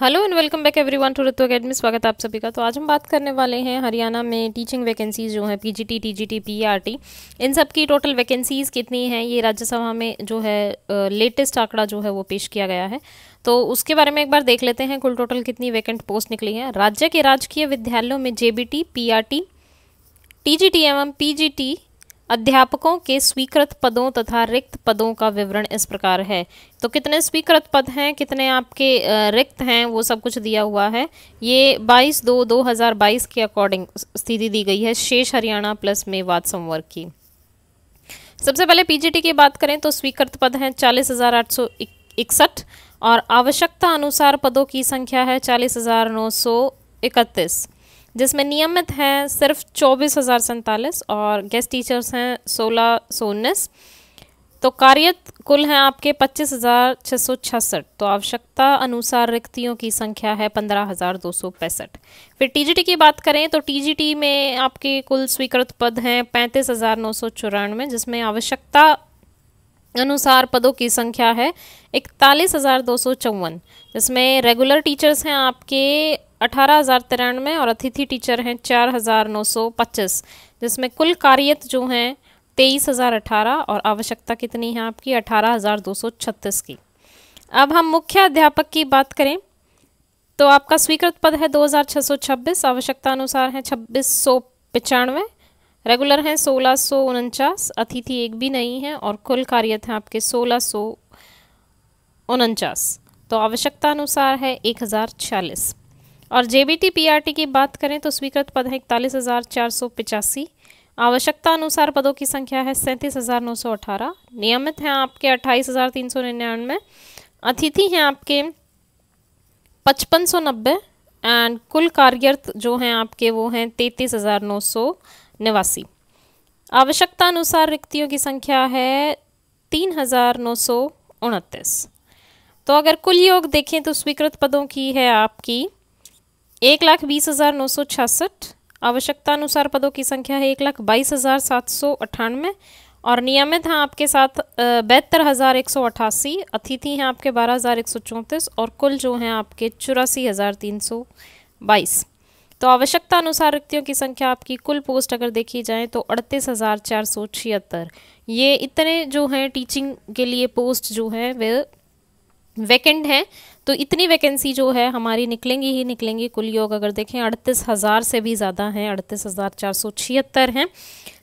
Hello and welcome back everyone to Ritu academy स्वागत आप सभी का तो आज हम बात करने वाले हैं हरियाणा में टीचिंग वैकेंसीज जो है पीजीटी टीजीटी पीआरटी इन सब की टोटल वैकेंसीज कितनी हैं? ये राज्यसभा में जो है लेटेस्ट आंकड़ा जो है वो पेश किया गया है। तो उसके बारे में एक बार देख लेते हैं कुल टोटल कितनी वैकेंट पोस्ट निकली है। राज्य के राजकीय विद्यालयों में जेबीटी पीआरटी टीजीटी एवं पीजीटी अध्यापकों के स्वीकृत पदों तथा रिक्त पदों का विवरण इस प्रकार है। तो कितने स्वीकृत पद हैं, कितने आपके रिक्त हैं, वो सब कुछ दिया हुआ है। ये 22 दो 2022 के अकॉर्डिंग स्थिति दी गई है, शेष हरियाणा प्लस मेवाद संवर्ग की। सबसे पहले पीजीटी की बात करें तो स्वीकृत पद हैं चालीस हज़ार आठ सौ इकसठ और आवश्यकता अनुसार पदों की संख्या है चालीस हज़ार नौ सौ इकतीस। जिसमें नियमित हैं सिर्फ़ चौबीस हज़ार सैंतालीस और गेस्ट टीचर्स हैं सोलह सौ उन्नीस। तो कार्यत कुल हैं आपके पच्चीस हज़ार छः सौ छसठ तो आवश्यकता अनुसार रिक्तियों की संख्या है पंद्रह हज़ार दो सौ पैंसठ। फिर टीजीटी की बात करें तो टीजीटी में आपके कुल स्वीकृत पद हैं पैंतीस हज़ार नौ सौ चौरानवे, जिसमें आवश्यकता अनुसार पदों की संख्या है इकतालीस हज़ार दो सौ चौवन। जिसमें रेगुलर टीचर्स हैं आपके अठारह हज़ार तिरानवे और अतिथि टीचर हैं चार हज़ार नौ सौ पच्चीस, जिसमें कुल कार्यत जो हैं तेईस हज़ार अठारह और आवश्यकता कितनी है आपकी? अठारह हज़ार दो सौ छत्तीस की। अब हम मुख्य अध्यापक की बात करें तो आपका स्वीकृत पद है दो हज़ार छः सौ छब्बीस आवश्यकता अनुसार है छब्बीस सौ पचानवे, रेगुलर हैं सोलह सौ उनचास, अतिथि एक भी नहीं है और कुल कार्यत हैं आपके सोलह सौ उनचास तो आवश्यकता अनुसार है एक हज़ार छियालीस। और जेबीटी पीआरटी की बात करें तो स्वीकृत पद है इकतालीस हज़ार चार सौ पिचासी। आवश्यकता अनुसार पदों की संख्या है सैंतीस हज़ार नौ सौ अठारह। नियमित हैं आपके अट्ठाईस हज़ार तीन सौ निन्यानवे। अतिथि हैं आपके पचपन सौ नब्बे। एंड कुल कार्यरत जो हैं आपके वो हैं तैतीस हज़ार नौ सौ नवासी आवश्यकता अनुसार रिक्तियों की संख्या है तीन हज़ार नौ सौ उनतीस। तो अगर कुल योग देखें तो स्वीकृत पदों की है आपकी एक लाख बीस हज़ार नौ सौ छियासठ आवश्यकता अनुसार पदों की संख्या है एक लाख बाईस हज़ार सात सौ अट्ठानवे और नियमित हैं आपके साथ बहत्तर हज़ार एक सौ अट्ठासी अतिथि हैं आपके बारह हज़ार एक सौ चौंतीस, और कुल जो हैं आपके चौरासी हज़ार तीन सौ बाईस। तो आवश्यकता अनुसार रिक्तियों की संख्या आपकी कुल पोस्ट अगर देखी जाए तो अड़तीस हज़ार चार सौ छिहत्तर। ये इतने जो हैं टीचिंग के लिए पोस्ट जो है, वे, वैकेंट हैं तो इतनी वैकेंसी जो है, हमारी निकलेंगी ही निकलेंगी। कुल योग अगर देखें, अड़तीस हज़ार से भी ज़्यादा हैं, अड़तीस हज़ार चार सौ छिहत्तर हैं।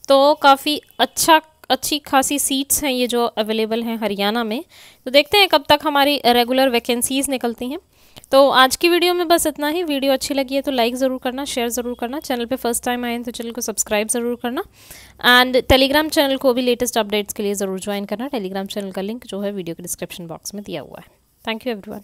तो काफ़ी अच्छा अच्छी खासी सीट्स हैं ये जो अवेलेबल हैं हरियाणा में। तो देखते हैं कब तक हमारी रेगुलर वैकेंसीज़ निकलती हैं। तो आज की वीडियो में बस इतना ही। वीडियो अच्छी लगी है तो लाइक ज़रूर करना शेयर ज़रूर करना। चैनल पे फ़र्स्ट टाइम आए तो चैनल को सब्सक्राइब ज़रूर करना। एंड टेलीग्राम चैनल को भी लेटेस्ट अपडेट्स के लिए ज़रूर ज्वाइन करना। टेलीग्राम चैनल का लिंक जो है वीडियो के डिस्क्रिप्शन बॉक्स में दिया हुआ है। Thank you everyone